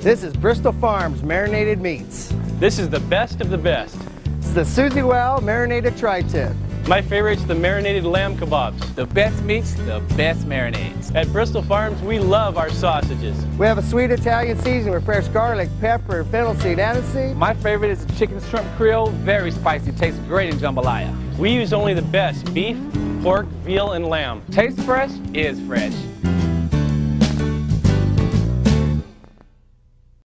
This is Bristol Farms Marinated Meats. This is the best of the best. It's the Susie Well Marinated Tri-Tip. My favorite is the marinated lamb kebabs. The best meats, the best marinades. At Bristol Farms, we love our sausages. We have a sweet Italian seasoning with fresh garlic, pepper, fennel seed, aniseed. My favorite is the chicken shrimp creole, very spicy, tastes great in jambalaya. We use only the best beef, pork, veal, and lamb. Taste fresh, is fresh.